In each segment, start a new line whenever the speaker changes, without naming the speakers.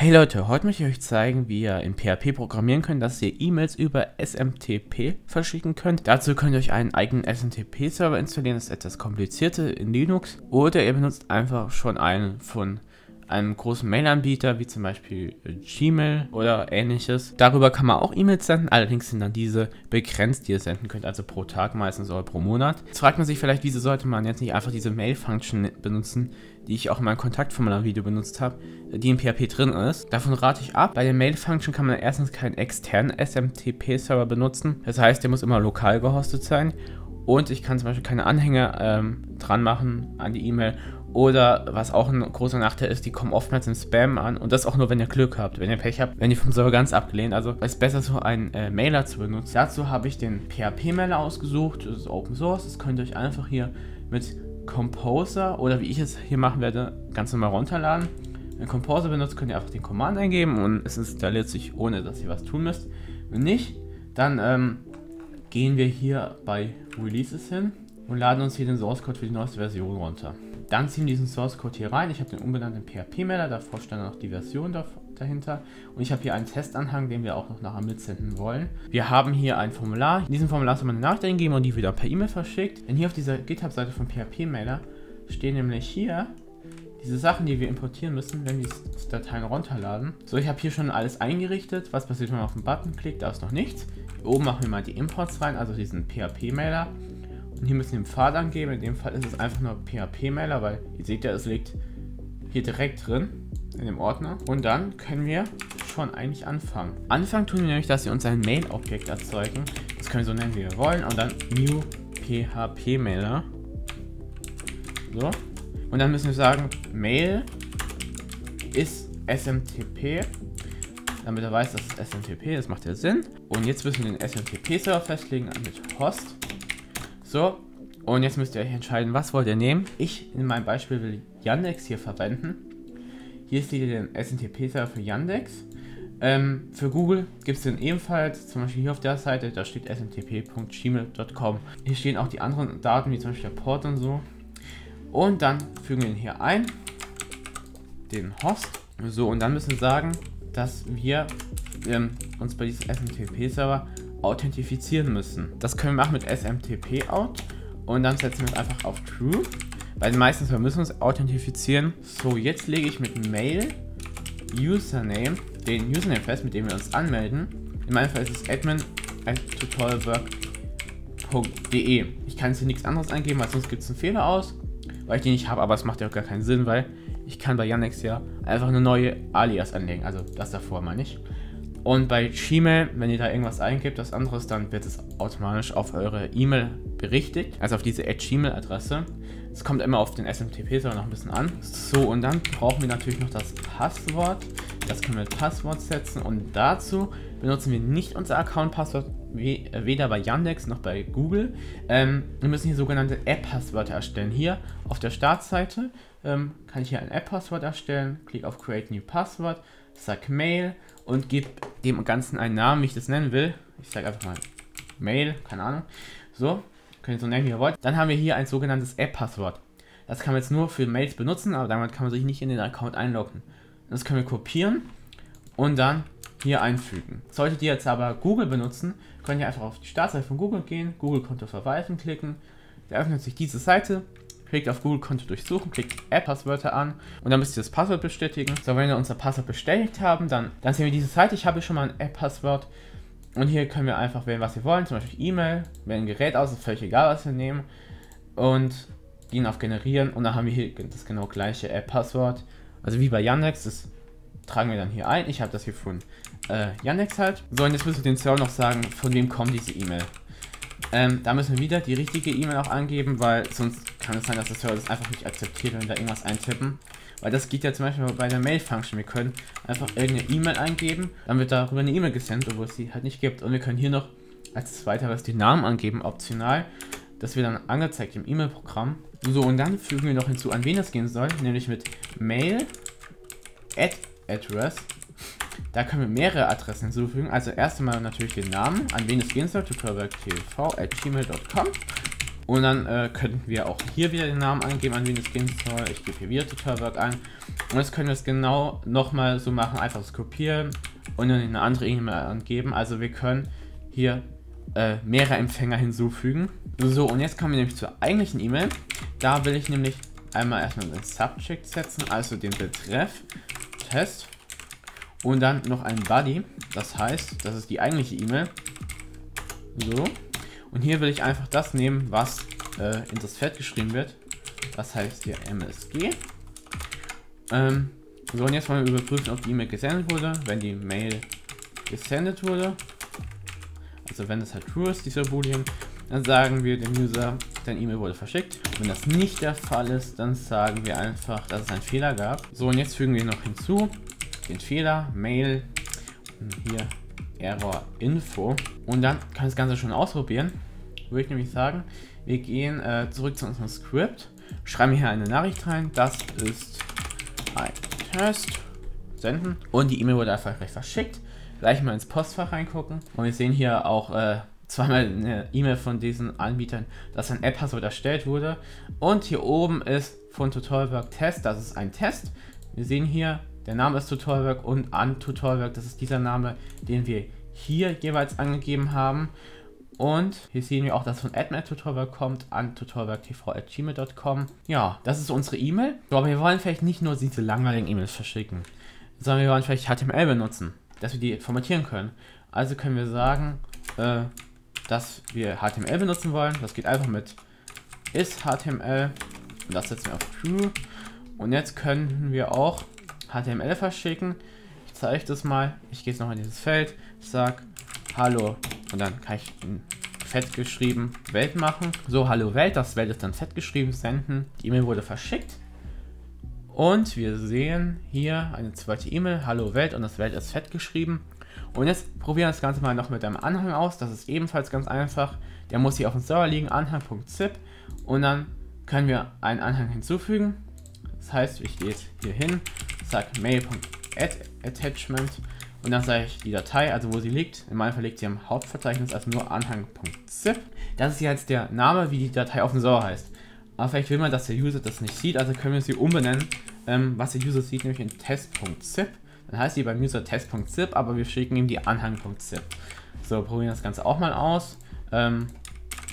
Hey Leute, heute möchte ich euch zeigen, wie ihr in PHP programmieren könnt, dass ihr E-Mails über SMTP verschicken könnt. Dazu könnt ihr euch einen eigenen SMTP-Server installieren, das ist etwas komplizierter in Linux. Oder ihr benutzt einfach schon einen von einem großen Mail-Anbieter, wie zum Beispiel Gmail oder ähnliches. Darüber kann man auch E-Mails senden, allerdings sind dann diese begrenzt, die ihr senden könnt, also pro Tag meistens oder pro Monat. Jetzt fragt man sich vielleicht, wieso sollte man jetzt nicht einfach diese Mail-Function benutzen, die ich auch in meinem Kontaktformular-Video benutzt habe, die in PHP drin ist. Davon rate ich ab. Bei der Mail-Function kann man erstens keinen externen SMTP-Server benutzen. Das heißt, der muss immer lokal gehostet sein. Und ich kann zum Beispiel keine Anhänge ähm, dran machen an die E-Mail oder was auch ein großer Nachteil ist, die kommen oftmals in Spam an und das auch nur, wenn ihr Glück habt. Wenn ihr Pech habt, werden die vom Server ganz abgelehnt. Also ist besser, so einen äh, Mailer zu benutzen. Dazu habe ich den PHP-Mailer ausgesucht. Das ist Open Source. Das könnt ihr euch einfach hier mit Composer oder wie ich es hier machen werde, ganz normal runterladen. Wenn ihr Composer benutzt, könnt ihr einfach den Command eingeben und es installiert sich, ohne dass ihr was tun müsst. Wenn nicht, dann ähm, gehen wir hier bei Releases hin und laden uns hier den Source Code für die neueste Version runter. Dann ziehen wir diesen Source Code hier rein. Ich habe den umbenannten PHP-Mailer, davor stand noch die Version dahinter. Und ich habe hier einen Testanhang, den wir auch noch nachher mitsenden wollen. Wir haben hier ein Formular. In diesem Formular soll man eine Nachricht eingeben und die wieder per E-Mail verschickt. Denn hier auf dieser GitHub-Seite von PHP-Mailer stehen nämlich hier diese Sachen, die wir importieren müssen, wenn wir die Dateien runterladen. So, ich habe hier schon alles eingerichtet. Was passiert, wenn man auf den Button klickt? Da ist noch nichts. Hier oben machen wir mal die Imports rein, also diesen PHP-Mailer. Und hier müssen wir den Pfad angeben. In dem Fall ist es einfach nur PHP-Mailer, weil ihr seht ja, es liegt hier direkt drin in dem Ordner. Und dann können wir schon eigentlich anfangen. Anfangen tun wir nämlich, dass wir uns ein Mail-Objekt erzeugen. Das können wir so nennen, wie wir wollen. Und dann new PHP-Mailer. So. Und dann müssen wir sagen, Mail ist SMTP. Damit er weiß, dass es SMTP ist, macht ja Sinn. Und jetzt müssen wir den SMTP-Server festlegen mit Host. So, und jetzt müsst ihr euch entscheiden, was wollt ihr nehmen. Ich in meinem Beispiel will Yandex hier verwenden. Hier seht ihr den SNTP-Server für Yandex. Ähm, für Google gibt es den ebenfalls, zum Beispiel hier auf der Seite, da steht smtp.gmail.com. Hier stehen auch die anderen Daten, wie zum Beispiel der Port und so. Und dann fügen wir ihn hier ein, den Host. So, und dann müssen wir sagen, dass wir ähm, uns bei diesem SMTP-Server authentifizieren müssen. Das können wir machen mit SMTP out und dann setzen wir es einfach auf True, weil meistens wir müssen uns authentifizieren. So, jetzt lege ich mit Mail Username den Username fest, mit dem wir uns anmelden. In meinem Fall ist es admin tutorialwork.de. Ich kann jetzt hier nichts anderes eingeben, weil sonst gibt es einen Fehler aus, weil ich den nicht habe, aber es macht ja auch gar keinen Sinn, weil ich kann bei Yandex ja einfach eine neue Alias anlegen, also das davor mal nicht. Und bei Gmail, wenn ihr da irgendwas eingibt, das anderes, dann wird es automatisch auf eure E-Mail berichtigt, also auf diese Gmail-Adresse. Es kommt immer auf den SMTP-Server noch ein bisschen an. So, und dann brauchen wir natürlich noch das Passwort. Das können wir mit Passwort setzen und dazu benutzen wir nicht unser Account-Passwort, weder bei Yandex noch bei Google. Ähm, wir müssen hier sogenannte App-Passwörter erstellen. Hier auf der Startseite ähm, kann ich hier ein App-Passwort erstellen, klicke auf Create New Password, sag Mail und gebe dem Ganzen einen Namen, wie ich das nennen will. Ich sage einfach mal Mail, keine Ahnung. So, könnt ihr so nennen, wie ihr wollt. Dann haben wir hier ein sogenanntes App-Passwort. Das kann man jetzt nur für Mails benutzen, aber damit kann man sich nicht in den Account einloggen. Das können wir kopieren und dann hier einfügen. Solltet ihr jetzt aber Google benutzen, könnt ihr einfach auf die Startseite von Google gehen, Google-Konto verwalten klicken. Da öffnet sich diese Seite klickt auf Google-Konto durchsuchen, klickt App-Passwörter an und dann müsst ihr das Passwort bestätigen. So, wenn wir unser Passwort bestätigt haben, dann, dann sehen wir diese Seite. Ich habe schon mal ein App-Passwort und hier können wir einfach wählen, was wir wollen. Zum Beispiel E-Mail, wählen Gerät aus, ist völlig egal, was wir nehmen und gehen auf Generieren und dann haben wir hier das genau gleiche App-Passwort. Also wie bei Yandex, das tragen wir dann hier ein. Ich habe das hier von äh, Yandex halt. So, und jetzt müssen wir den Server noch sagen, von wem kommt diese E-Mail. Ähm, da müssen wir wieder die richtige E-Mail auch angeben, weil sonst kann es sein, dass der Server das einfach nicht akzeptiert, wenn wir da irgendwas eintippen. Weil das geht ja zum Beispiel bei der Mail-Function. Wir können einfach irgendeine E-Mail eingeben, dann wird darüber eine E-Mail gesendet, obwohl es sie halt nicht gibt. Und wir können hier noch als weiteres die Namen angeben, optional. Das wird dann angezeigt im E-Mail-Programm. So, und dann fügen wir noch hinzu, an wen das gehen soll, nämlich mit Mail at Address da können wir mehrere Adressen hinzufügen. Also erst einmal natürlich den Namen, an wen es gehen soll, tutorialtv.gmail.com Und dann äh, könnten wir auch hier wieder den Namen angeben, an wen es gehen soll. Ich gebe hier wieder Tutorial ein. Und jetzt können wir es genau nochmal so machen, einfach das kopieren und dann eine andere E-Mail angeben. Also wir können hier äh, mehrere Empfänger hinzufügen. So, und jetzt kommen wir nämlich zur eigentlichen E-Mail. Da will ich nämlich einmal erstmal den Subject setzen, also den Betreff, Test und dann noch ein Body. Das heißt, das ist die eigentliche E-Mail. So. Und hier will ich einfach das nehmen, was äh, in das Feld geschrieben wird. Das heißt hier MSG. Ähm, so, und jetzt wollen wir überprüfen, ob die E-Mail gesendet wurde. Wenn die Mail gesendet wurde, also wenn das halt true ist, dieser Boolean, dann sagen wir dem User, dein E-Mail wurde verschickt. Wenn das nicht der Fall ist, dann sagen wir einfach, dass es einen Fehler gab. So, und jetzt fügen wir noch hinzu den Fehler, Mail, hier Error Info. Und dann kann das Ganze schon ausprobieren. Würde ich nämlich sagen, wir gehen äh, zurück zu unserem Script, schreiben hier eine Nachricht rein, das ist ein Test, senden und die E-Mail wurde einfach gleich verschickt. Gleich mal ins Postfach reingucken und wir sehen hier auch äh, zweimal eine E-Mail von diesen Anbietern, dass ein App-Passwort erstellt wurde. Und hier oben ist von Tutorialwork Test, das ist ein Test. Wir sehen hier, der Name ist Tutorialwork und an Tutorialwork, das ist dieser Name, den wir hier jeweils angegeben haben. Und hier sehen wir auch, dass von admin-tutorialwork kommt an tutorialworktv.gmail.com. Ja, das ist unsere E-Mail. Aber wir wollen vielleicht nicht nur diese langweiligen E-Mails verschicken, sondern wir wollen vielleicht HTML benutzen, dass wir die formatieren können. Also können wir sagen, äh, dass wir HTML benutzen wollen. Das geht einfach mit ist HTML und das setzen wir auf True. Und jetzt könnten wir auch HTML verschicken. Ich zeige das mal. Ich gehe jetzt noch in dieses Feld, sag Hallo und dann kann ich fett geschrieben Welt machen. So, Hallo Welt, das Welt ist dann fett geschrieben, senden. Die E-Mail wurde verschickt. Und wir sehen hier eine zweite E-Mail, Hallo Welt und das Welt ist fett geschrieben. Und jetzt probieren wir das Ganze mal noch mit einem Anhang aus. Das ist ebenfalls ganz einfach. Der muss hier auf dem Server liegen, anhang.zip. Und dann können wir einen Anhang hinzufügen. Das heißt, ich gehe jetzt hier hin, sage mail.add und dann sage ich die Datei, also wo sie liegt. In meinem Fall liegt sie im Hauptverzeichnis, also nur anhang.zip. Das ist jetzt der Name, wie die Datei auf dem Server heißt. Aber vielleicht will man, dass der User das nicht sieht, also können wir sie umbenennen, ähm, was der User sieht, nämlich in test.zip. Dann heißt die beim User test.zip, aber wir schicken ihm die Anhang.zip. So, probieren das Ganze auch mal aus. Ähm,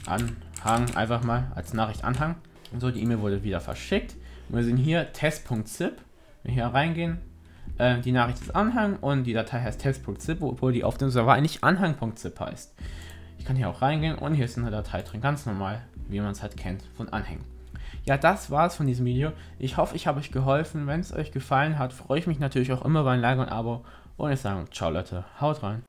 Anhang einfach mal als Nachricht Anhang. Und so, die E-Mail wurde wieder verschickt. Und wir sehen hier test.zip. Hier reingehen, äh, die Nachricht ist Anhang und die Datei heißt test.zip, obwohl die auf dem Server eigentlich Anhang.zip heißt. Ich kann hier auch reingehen und hier ist eine Datei drin, ganz normal, wie man es halt kennt von Anhängen. Ja, das war's von diesem Video. Ich hoffe, ich habe euch geholfen. Wenn es euch gefallen hat, freue ich mich natürlich auch immer über ein Like und Abo. Und ich sage, ciao Leute, haut rein.